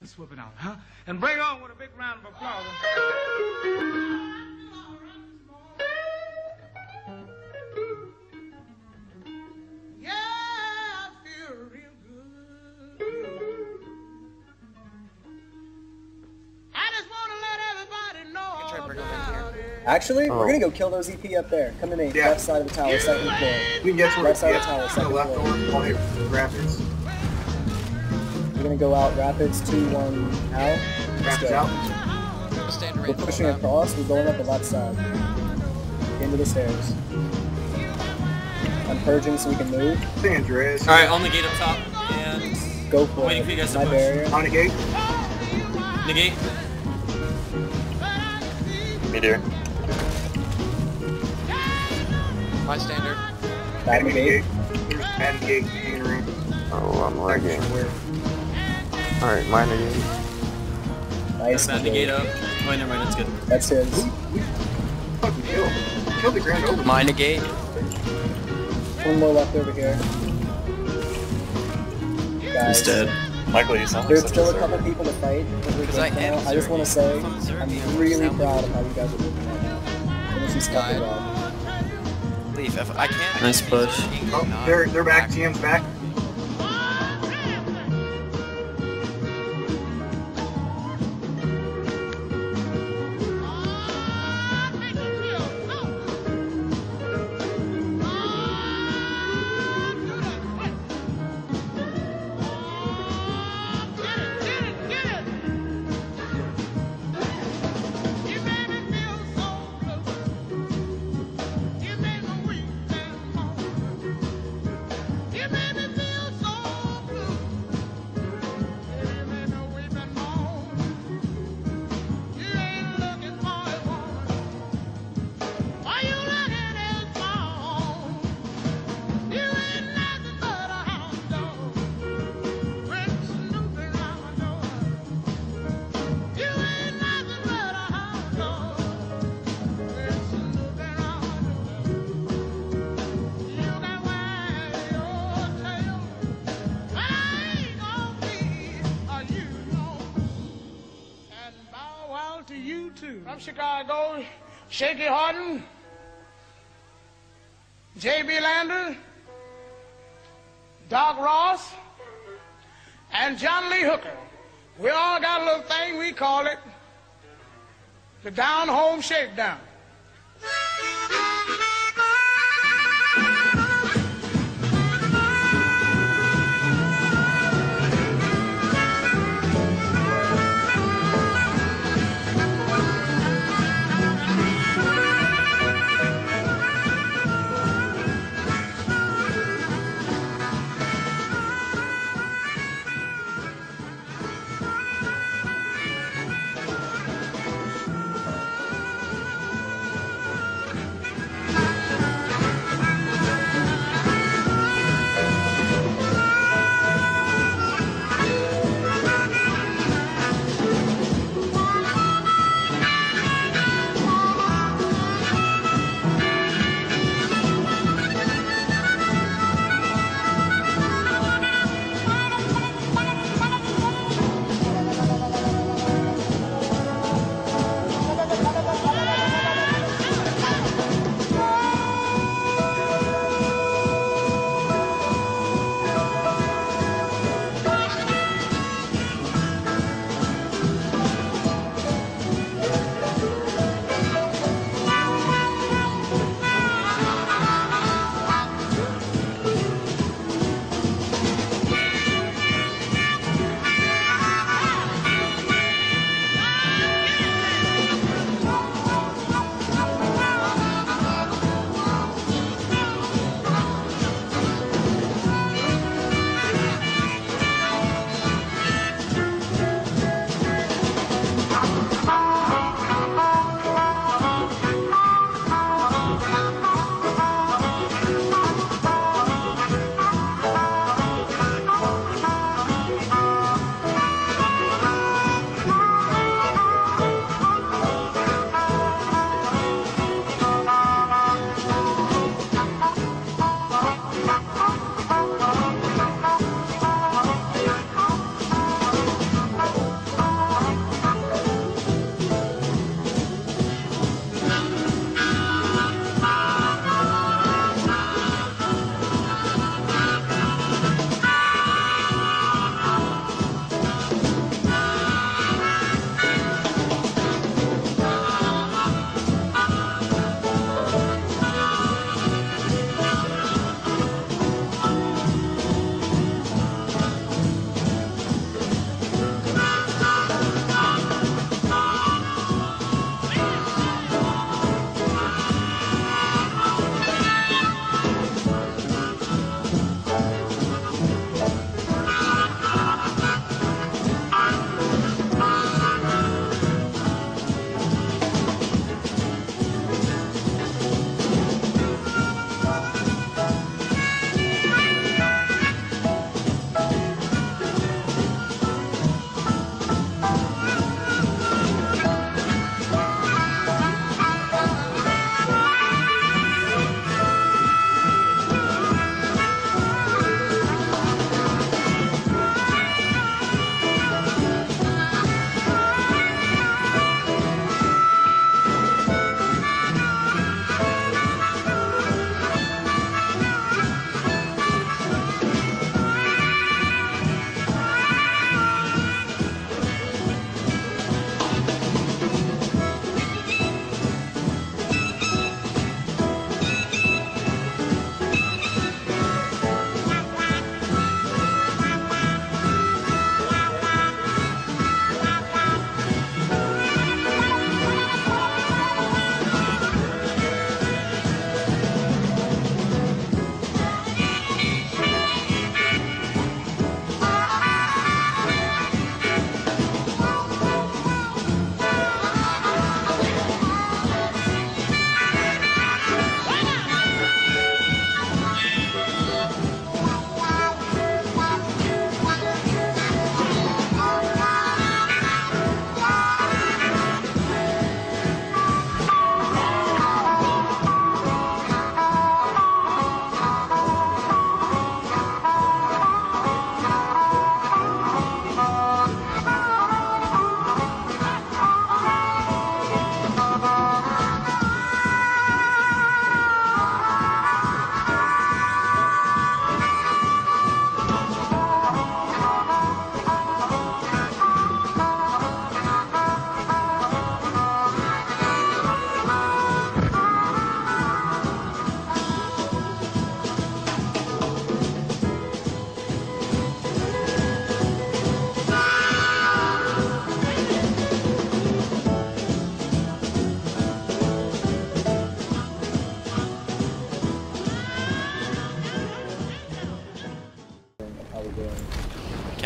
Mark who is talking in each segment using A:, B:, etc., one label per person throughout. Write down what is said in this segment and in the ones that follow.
A: Let's whip it out, huh? And bring on with a big round of applause. Yeah, I feel real good. I just want to let everybody know
B: try to bring 'em in here.
A: about it.
C: Actually,
D: Oh.
C: we're gonna go kill those EP up there. Come to me.
D: Yeah.
C: Left side of the tower, second floor.
D: We can get to
C: Left side
D: yeah,
C: of the tower,
D: on the
C: second
D: left
C: floor.
D: door. I'll hit rapids.
C: We're gonna go out rapids, two, one, out. Let's
D: Rapids
C: go.
D: out.
C: We're pushing across, we're going up the left side. Into the stairs. I'm purging so we can move.
D: San
E: Alright, on the gate up top. And
C: Go for
E: Waiting
C: it.
E: for you guys to
C: My
E: push.
C: barrier.
D: On the gate.
E: negate.
F: Meteor.
B: My standard.
C: Back
D: Enemy
C: gate.
D: There's bad gate in the room.
F: Oh, I'm lagging.
D: Where?
F: Alright, mine again.
C: Nice.
E: Bad negate up. Oh, never mind, it's good.
C: That's his.
D: Fucking kill. Kill the ground over.
B: My negate.
C: One more left over here. Guys,
F: Michael, you sound
C: there's
F: such
C: still
F: a
C: a couple
F: server.
C: people to fight.
B: Because I am.
C: I just want to say,
B: I'm
C: I'm
B: I'm
C: really
B: Sound
C: proud of how you guys are doing right now. Finishing stuff
B: Guy.
C: well.
B: Leaf. If I can't.
E: Nice push.
D: Oh, they're they're back. GM's back.
A: From Chicago, Shaky Horton. J.B. Lander, Doc Ross, and John Lee Hooker. We all got a little thing we call it the down home shakedown.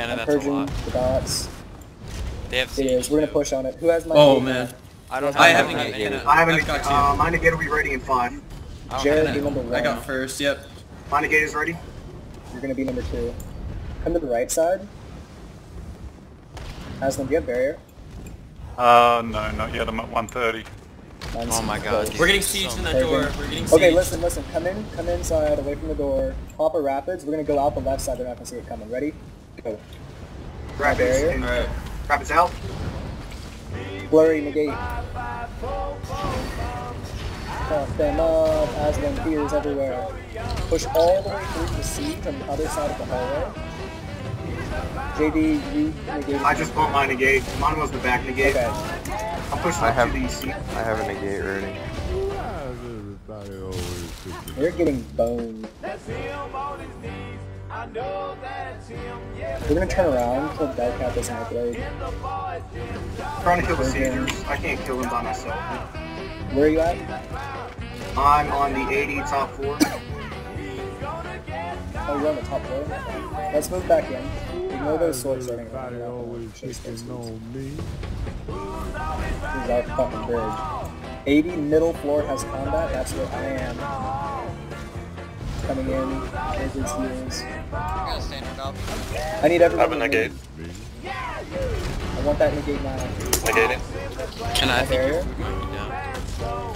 B: Cannon,
C: I'm
B: that's a lot.
C: the dots.
B: They have
C: It We're gonna push on it. Who has my?
D: Oh
C: negate
D: man.
C: now?
B: I don't have.
D: I
B: I
D: have
B: don't
D: negate.
B: have
G: I have a
D: I've got
G: negate.
D: two.
G: Uh, my negate will be ready in five.
B: I don't
C: Jared,
B: have
C: be number one.
D: I got first. Yep.
G: My negate is ready.
C: You're gonna be number two. Come to the right side. Aslan, do you have barrier?
H: Uh, no, not yet. I'm at 130.
C: Mine's
B: Oh my god,
C: closed.
D: We're getting sieged in that door. We're getting sieged.
C: Okay, listen, listen. Come in, come inside, away from the door. Pop a rapids. We're gonna go out the left side. They're not gonna see it coming. Ready? Go.
G: Rapids.
C: barrier.
G: in-
D: Alright.
G: Rapids out.
C: Blurry negate. Fuck them up. Aslan fears everywhere. Push all the way through the siege on the other side of the hallway. JD, you negate.
G: I just bumped my negate. Mine was the back negate.
C: Okay.
G: I'm pushing
F: I have-
G: to the seat.
F: I have a negate ready.
C: They're getting boned. We're gonna turn around till Darkcat doesn't have blade.
G: trying to kill the Caesars. I can't kill them by myself.
C: Where are you at?
G: I'm on the 80 top floor.
C: Oh, you're on the top floor. Let's move back in. Ignore those swords starting around. You're not gonna chase those dudes. This is our fucking bridge. 80 middle floor has combat. That's where I am. Coming in. There's his heels.
B: I got a.
C: I need
F: I
C: everyone.
F: have a
C: to
F: negate.
C: move. I want that negate now.
F: Negating.
B: Can I think
C: Barrier?
B: you're?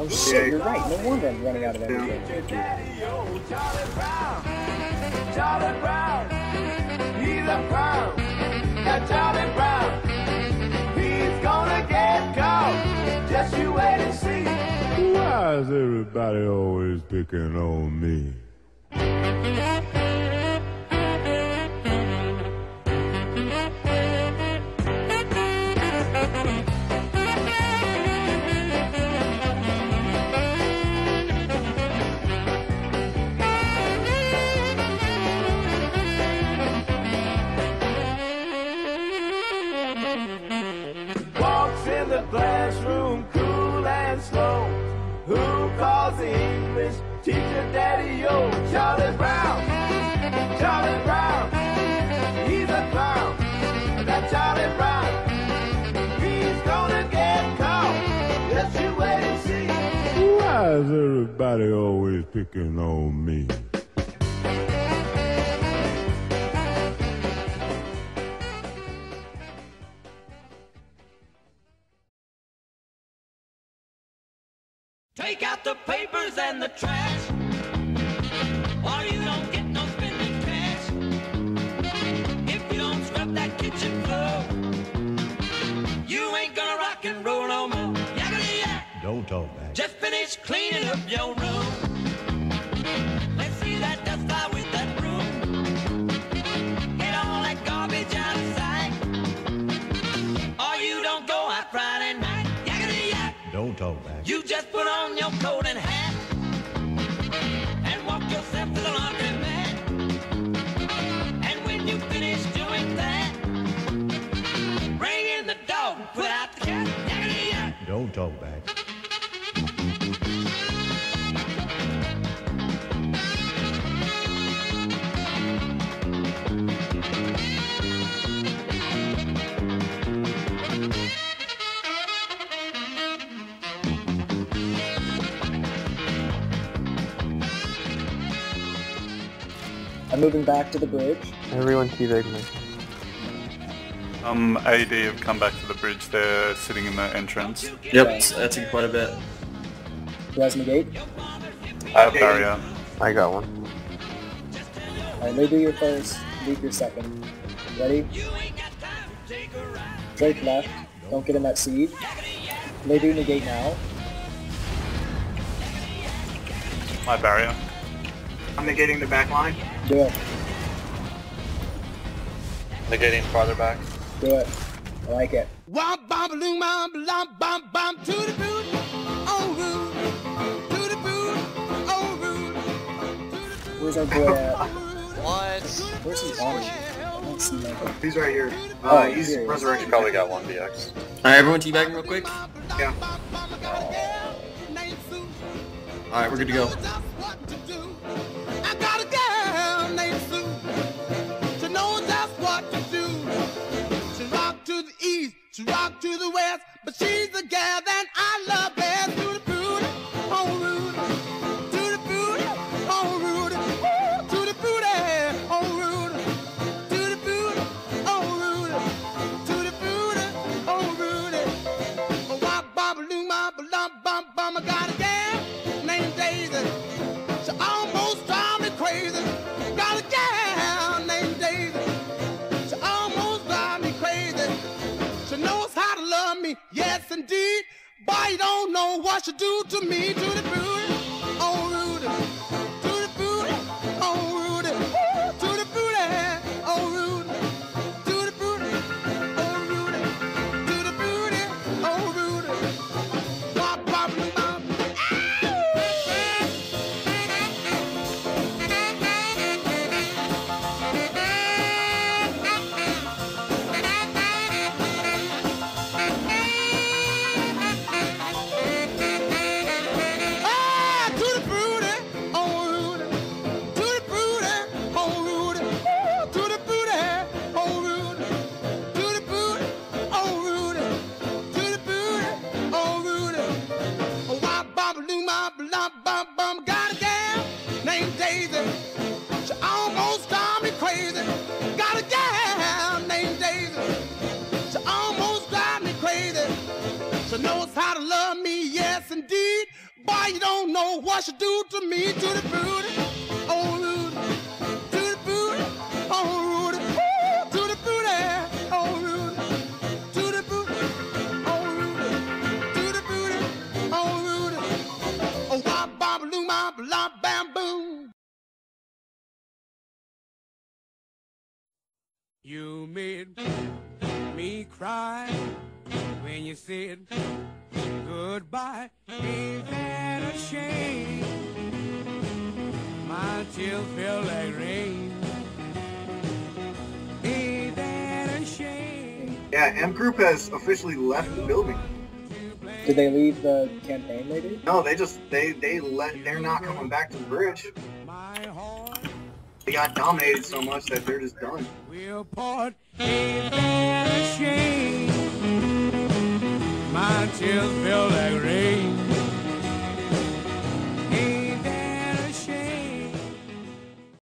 C: Oh shit, you're right. No wonder I'm running out of energy.
I: Charlie
E: Why is everybody always picking on me?
I: Charlie Brown, Charlie Brown, he's a clown. That Charlie Brown, he's gonna get caught. Just you wait and see.
E: Why is everybody always picking on me?
I: Take out the papers and the trash, finish cleaning up your room.
C: I'm moving back to the bridge.
F: Everyone teabag me.
H: Um, AD have come back to the bridge. They're sitting in the entrance.
D: Yep. That took quite a bit.
C: Who has negate?
H: I have barrier.
F: I got one.
C: Alright, they do your first, leave your second. Ready? Drake left. Don't get in that seed. They do negate now.
H: My barrier.
G: I'm negating the back line.
C: Do it.
F: Negating farther back.
C: Do it. I like it.
I: Womp bom balloon bom bom bom bom to the boot, oh root, to the boot, oh root.
C: Where's our boy at?
B: What?
C: Where's his army? I don't see him.
G: He's right here.
C: Oh,
G: Uh, he's
C: here he
G: resurrection.
F: Probably got one BX.
D: Alright, everyone teabag real quick.
G: Yeah.
D: Alright, we're good to go.
I: She
D: rocked to the west, but she's the gal that I love.
J: made me cry when you said goodbye. That a shame? My tears feel like rain. Ain't that a shame?
G: Yeah, M Group has officially left the building.
C: Did they leave the campaign, maybe?
G: No, they just they they let they're not coming back to the bridge. They got dominated so much that they're just done.
J: My tears feel like rain.